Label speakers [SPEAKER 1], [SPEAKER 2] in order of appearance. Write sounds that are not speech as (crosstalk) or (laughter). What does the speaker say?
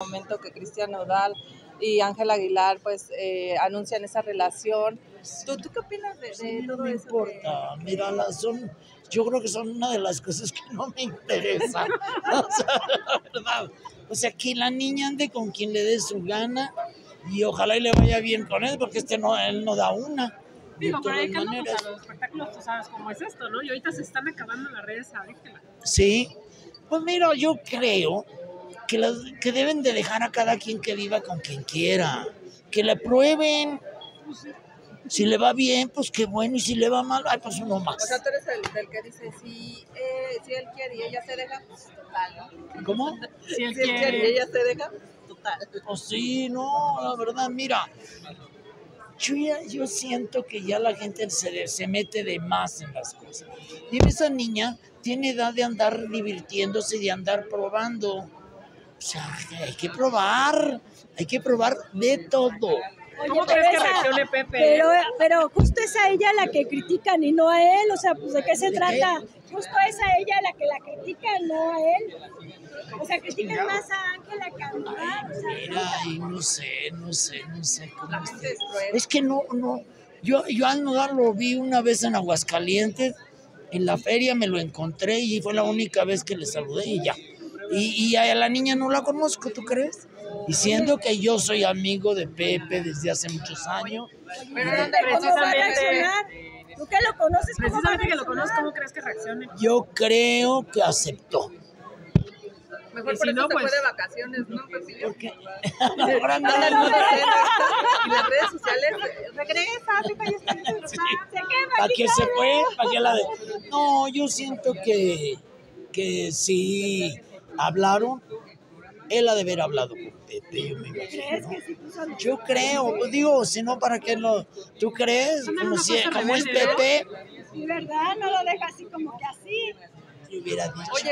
[SPEAKER 1] momento que Cristian Nodal y Ángel Aguilar pues eh, anuncian esa relación. ¿Tú, ¿Tú qué opinas de, de
[SPEAKER 2] no
[SPEAKER 1] todo
[SPEAKER 2] me
[SPEAKER 1] eso?
[SPEAKER 2] importa, mira, las son, yo creo que son una de las cosas que no me interesan. (laughs) o sea, la verdad. O sea, que la niña ande con quien le dé su gana y ojalá y le vaya bien con él, porque este no, él no da una. De
[SPEAKER 3] Digo, pero
[SPEAKER 2] todas
[SPEAKER 3] dedicándonos
[SPEAKER 2] maneras.
[SPEAKER 3] a los espectáculos, tú sabes cómo es esto, ¿no? Y ahorita se están acabando las redes, déjela.
[SPEAKER 2] Sí, pues mira, yo creo que, las, que deben de dejar a cada quien que viva con quien quiera, que le prueben. Si le va bien, pues qué bueno, y si le va mal, ay, pues uno
[SPEAKER 1] O
[SPEAKER 2] más.
[SPEAKER 1] sea, tú eres el del que dice, si, eh, si él quiere y ella se deja, pues total, ¿no?
[SPEAKER 2] ¿Cómo? (laughs)
[SPEAKER 3] Si él
[SPEAKER 1] Si él quiere y ella se deja, pues total.
[SPEAKER 2] Pues sí, no, la verdad, mira, yo, ya- yo siento que ya la gente se, se mete de más en las cosas. Dime, esa niña tiene edad de andar divirtiéndose, de andar probando. O sea, hay que probar, hay que probar de todo.
[SPEAKER 3] ¿Cómo
[SPEAKER 4] Oye, pero,
[SPEAKER 3] crees que
[SPEAKER 4] esa-
[SPEAKER 3] reaccione Pepe?
[SPEAKER 4] pero, pero justo es a ella la que critican y no a él, o sea, pues de qué se
[SPEAKER 2] ¿De qué?
[SPEAKER 4] trata. Justo es a ella la que la critican, no a él. O sea, critican más a Ángela que a Nodal, o sea,
[SPEAKER 2] Mira, y no sé, no sé, no sé cómo
[SPEAKER 1] es.
[SPEAKER 2] Es que no, no. Yo, yo al Nodal lo vi una vez en Aguascalientes, en la feria me lo encontré y fue la única vez que le saludé y ya. Y, y a la niña no la conozco, ¿tú crees? Diciendo que yo soy amigo de Pepe desde hace muchos años.
[SPEAKER 1] Pero
[SPEAKER 4] ¿cómo
[SPEAKER 1] ¿dónde- cómo va a
[SPEAKER 4] va a
[SPEAKER 3] Precisamente.
[SPEAKER 4] reaccionar? Tú que lo conoces, ¿cómo va a
[SPEAKER 3] Precisamente que lo conozco, ¿cómo crees que reaccione?
[SPEAKER 2] Yo creo que aceptó.
[SPEAKER 1] Mejor
[SPEAKER 3] Y
[SPEAKER 1] por
[SPEAKER 3] si
[SPEAKER 1] eso
[SPEAKER 3] no,
[SPEAKER 1] se
[SPEAKER 3] pues-
[SPEAKER 1] fue de vacaciones, ¿no? Pepillo?
[SPEAKER 2] Porque ahora (laughs) anda
[SPEAKER 1] en y las redes sociales, regresa, Pepe, ya está en el
[SPEAKER 2] Sí. ¿Para qué se fue? ¿Para qué la de.? No, yo siento que, que sí hablaron. Él ha de haber hablado con Pepe, yo me imagino.
[SPEAKER 4] ¿Crees que sí puso los-
[SPEAKER 2] Yo creo, pues digo, si no, ¿para qué lo.? ¿Tú crees? Como, si, como es. Pepe,
[SPEAKER 4] Sí, ¿verdad? No lo deja así como que así.
[SPEAKER 2] yo hubiera dicho.
[SPEAKER 1] Oye,